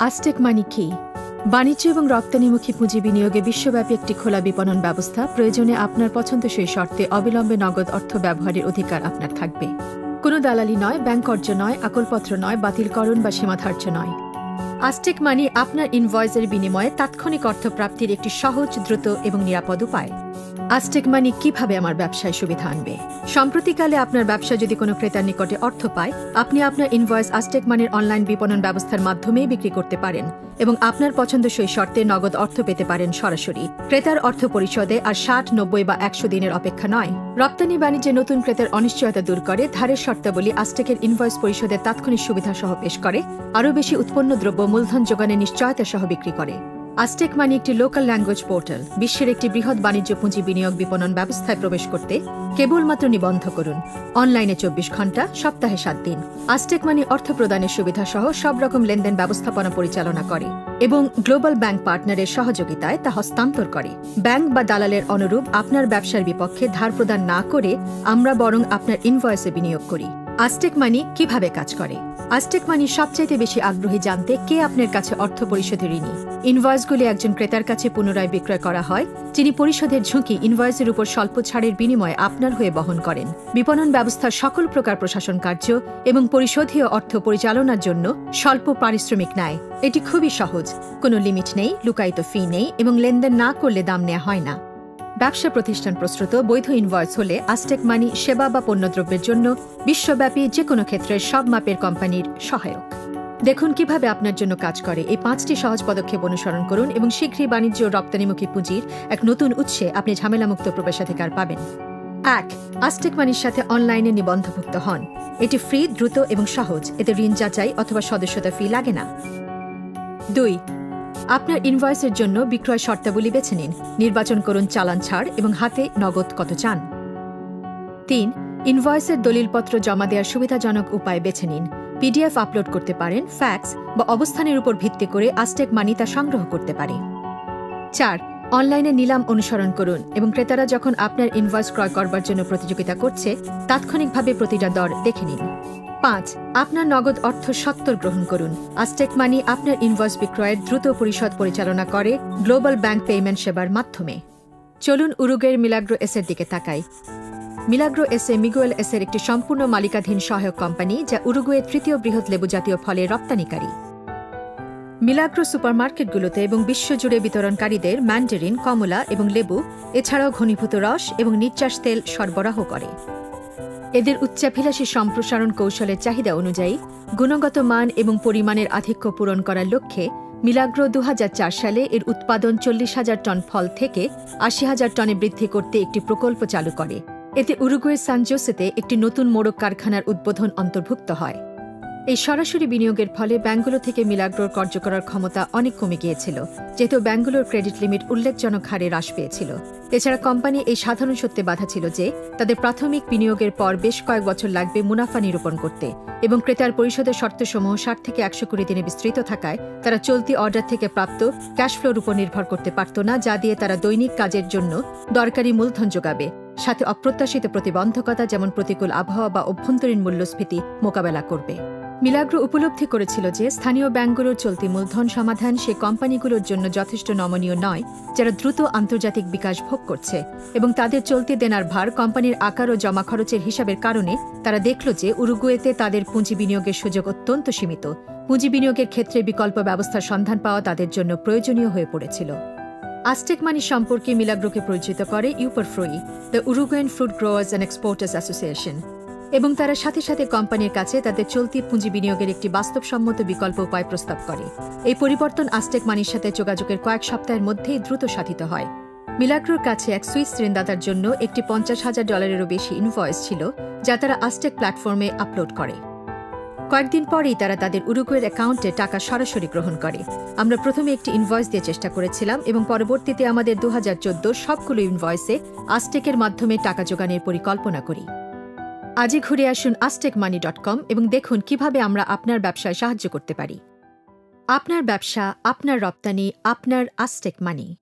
আস্টেক মানি কি? বাণিজ্য এবং রপ্তানিমুখী পুঁজি বিনিয়োগে বিশ্বব্যাপী একটি খোলা বিপণন ব্যবস্থা। প্রয়োজনে আপনার পছন্দসই শর্তে অবিলম্বে নগদ অর্থ ব্যবহারের অধিকার আপনার থাকবে। কোনো দালালি নয়, ব্যাংক অর্জ নয়, আকলপত্র নয়, বাতিলকরণ বা সীমাধার্য নয়। আস্টেক মানি আপনার ইনভয়েসের বিনিময়ে তাৎক্ষণিক অর্থ প্রাপ্তির একটি সহজ, দ্রুত এবং নিরাপদ উপায়। আস্টেক মানি কীভাবে আমার ব্যবসায় সুবিধা আনবে? সম্প্রতিকালে আপনার ব্যবসা যদি কোনো ক্রেতার নিকটে অর্থ পায়, আপনি আপনার ইনভয়েস আস্টেক মানির অনলাইন বিপণন ব্যবস্থার মাধ্যমেই বিক্রি করতে পারেন এবং আপনার পছন্দসই শর্তে নগদ অর্থ পেতে পারেন সরাসরি। ক্রেতার অর্থ পরিশোধে আর ষাট, নব্বই বা একশো দিনের অপেক্ষা নয়। রপ্তানি বাণিজ্যে নতুন ক্রেতার অনিশ্চয়তা দূর করে, ধারের শর্তাবলী আস্টেকের ইনভয়েস পরিশোধের তাৎক্ষণিক সুবিধা সহ পেশ করে, আরও বেশি উৎপন্ন দ্রব্য মূলধন যোগানের নিশ্চয়তা সহ বিক্রি করে। আস্টেক মানি একটি লোকাল ল্যাঙ্গুয়েজ পোর্টাল বিশ্বের একটি বৃহৎ বাণিজ্য পুঁজি বিনিয়োগ বিপণন ব্যবস্থায় প্রবেশ করতে কেবলমাত্র নিবন্ধ করুন। অনলাইনে চব্বিশ ঘণ্টা, সপ্তাহে সাত দিন। আস্টেক মানি অর্থ প্রদানের সুবিধা সহ সব রকম লেনদেন ব্যবস্থাপনা পরিচালনা করে এবং গ্লোবাল ব্যাংক পার্টনারের সহযোগিতায় তা হস্তান্তর করে। ব্যাংক বা দালালের অনুরূপ আপনার ব্যবসার বিপক্ষে ধার প্রদান না করে আমরা বরং আপনার ইনভয়েসে বিনিয়োগ করি। আস্টেক মানি কীভাবে কাজ করে? আস্টেক মানি সবচাইতে বেশি আগ্রহী জানতে কে আপনার কাছে অর্থ পরিশোধে ঋণী? ইনভয়েসগুলি একজন ক্রেতার কাছে পুনরায় বিক্রয় করা হয়, যিনি পরিশোধের ঝুঁকি ইনভয়েসের উপর স্বল্প ছাড়ের বিনিময়ে আপনার হয়ে বহন করেন। বিপণন ব্যবস্থার সকল প্রকার প্রশাসন কার্য এবং পরিশোধীয় অর্থ পরিচালনার জন্য স্বল্প পারিশ্রমিক নেয়। এটি খুবই সহজ। কোনো লিমিট নেই, লুকায়িত ফি নেই এবং লেনদেন না করলে দাম নেওয়া হয় না। ব্যবসা প্রতিষ্ঠান প্রস্তুত, বৈধ ইনভয়েস হলে আস্টেক মানি সেবা বা পণ্যদ্রব্যের জন্য বিশ্বব্যাপী যে কোনো ক্ষেত্রে সব মাপের কোম্পানির সহায়ক। দেখুন কীভাবে আপনার জন্য কাজ করে। এই পাঁচটি সহজ পদক্ষেপ অনুসরণ করুন এবং শীঘ্রই বাণিজ্য রপ্তানিমুখী পুঁজির এক নতুন উৎসে আপনি ঝামেলামুক্ত প্রবেশাধিকার পাবেন। এক আস্টেক মানির সাথে অনলাইনে নিবন্ধভুক্ত হন। এটি ফ্রি দ্রুত এবং সহজ। এতে ঋণ যাচাই অথবা সদস্যতা ফি লাগে না। দুই আপনার ইনভয়েসের জন্য বিক্রয় শর্তাবলী বেছে নিন। নির্বাচন করুন চালান ছাড় এবং হাতে নগদ কত চান। তিন, ইনভয়েসের দলিলপত্র জমা দেওয়ার সুবিধাজনক উপায় বেছে নিন। পিডিএফ আপলোড করতে পারেন, ফ্যাক্স বা অবস্থানের উপর ভিত্তি করে আস্টেক মানি তা সংগ্রহ করতে পারে। চার, অনলাইনে নিলাম অনুসরণ করুন এবং ক্রেতারা যখন আপনার ইনভয়েস ক্রয় করবার জন্য প্রতিযোগিতা করছে, তাৎক্ষণিকভাবে প্রতিটা দর দেখে নিন। পাঁচ, আপনার নগদ অর্থ সত্তর গ্রহণ করুন। আস্টেক মানি আপনার ইনভয়েস বিক্রয়ের দ্রুত পরিশোধ পরিচালনা করে গ্লোবাল ব্যাংক পেমেন্ট সেবার মাধ্যমে। চলুন উরুগের মিলাগ্রো এসের দিকে তাকাই। মিলাগ্রো এসে মিগুয়েল এসের একটি সম্পূর্ণ মালিকাধীন সহায়ক কোম্পানি যা উরুগুয়ের তৃতীয় বৃহৎ লেবু জাতীয় ফলের রপ্তানিকারী। মিলাগ্রো সুপারমার্কেটগুলোতে এবং বিশ্বজুড়ে বিতরণকারীদের ম্যান্ডারিন, কমলা এবং লেবু, এছাড়াও ঘনীভূত রস এবং নির্যাস তেল সরবরাহ করে। এদের উচ্চাভিলাষী সম্প্রসারণ কৌশলের চাহিদা অনুযায়ী গুণগত মান এবং পরিমাণের আধিক্য পূরণ করার লক্ষ্যে মিলাগ্রো দু হাজার চার সালে এর উৎপাদন চল্লিশ হাজার টন ফল থেকে আশি হাজার টনে বৃদ্ধি করতে একটি প্রকল্প চালু করে। এতে উরুগুয়ের সানজোসেতে একটি নতুন মোড়ক কারখানার উদ্বোধন অন্তর্ভুক্ত হয়। এই সরাসরি বিনিয়োগের ফলে ব্যাঙ্গুলো থেকে মিলাগ্রোর কার্য করার ক্ষমতা অনেক কমে গিয়েছিল, যেহেতু ব্যাঙ্গুলোর ক্রেডিট লিমিট উল্লেখজনক হারে হ্রাস পেয়েছিল। এছাড়া কোম্পানি এই সাধারণ সত্যে বাধা ছিল যে, তাদের প্রাথমিক বিনিয়োগের পর বেশ কয়েক বছর লাগবে মুনাফা নিরূপণ করতে এবং ক্রেতার পরিশোধের শর্তসমূহ ষাট থেকে একশো কুড়ি দিনে বিস্তৃত থাকায় তারা চলতি অর্ডার থেকে প্রাপ্ত ক্যাশ ফ্লোর উপর নির্ভর করতে পারত না, যা দিয়ে তারা দৈনিক কাজের জন্য দরকারি মূলধন যোগাবে। সাথে অপ্রত্যাশিত প্রতিবন্ধকতা যেমন প্রতিকূল আবহাওয়া বা অভ্যন্তরীণ মূল্যস্ফীতি মোকাবেলা করবে। মিলাগ্র উপলব্ধি করেছিল যে স্থানীয় ব্যাংকগুলোর চলতি মূলধন সমাধান সে কোম্পানিগুলোর জন্য যথেষ্ট নমনীয় নয়, যারা দ্রুত আন্তর্জাতিক বিকাশ ভোগ করছে এবং তাদের চলতি দেনার ভার কোম্পানির আকার ও জমা খরচের হিসাবের কারণে তারা দেখল যে উরুগুয়েতে তাদের পুঁজি বিনিয়োগের সুযোগ অত্যন্ত সীমিত। পুঁজি বিনিয়োগের ক্ষেত্রে বিকল্প ব্যবস্থার সন্ধান পাওয়া তাদের জন্য প্রয়োজনীয় হয়ে পড়েছিল। আস্টেক মানি সম্পর্কে মিলাগ্রোকে পরিচিত করে Upefruy the Uruguayan fruit growers and exporters association. এবং তারা সাথে সাথে কোম্পানির কাছে তাদের চলতি পুঁজি বিনিয়োগের একটি বাস্তবসম্মত বিকল্প উপায় প্রস্তাব করে। এই পরিবর্তন আস্টেক মানির সাথে যোগাযোগের কয়েক সপ্তাহের মধ্যেই দ্রুত সাধিত হয়। মিলাগ্রোর কাছে এক সুইস ঋণদাতার জন্য একটি পঞ্চাশ হাজার ডলারেরও বেশি ইনভয়েস ছিল, যা তারা আস্টেক প্ল্যাটফর্মে আপলোড করে। কয়েকদিন পরেই তারা তাদের উরুগুয়ের অ্যাকাউন্টে টাকা সরাসরি গ্রহণ করে। আমরা প্রথমে একটি ইনভয়েস দিয়ে চেষ্টা করেছিলাম এবং পরবর্তীতে আমাদের দু হাজার চোদ্দ সবগুলো ইনভয়েসে আস্টেকের মাধ্যমে টাকা যোগানের পরিকল্পনা করি। আজই ঘুরে আসুন আস্টেক মানি ডট কম এবং দেখুন কীভাবে আমরা আপনার ব্যবসায় সাহায্য করতে পারি। আপনার ব্যবসা, আপনার রপ্তানি, আপনার আস্টেক মানি।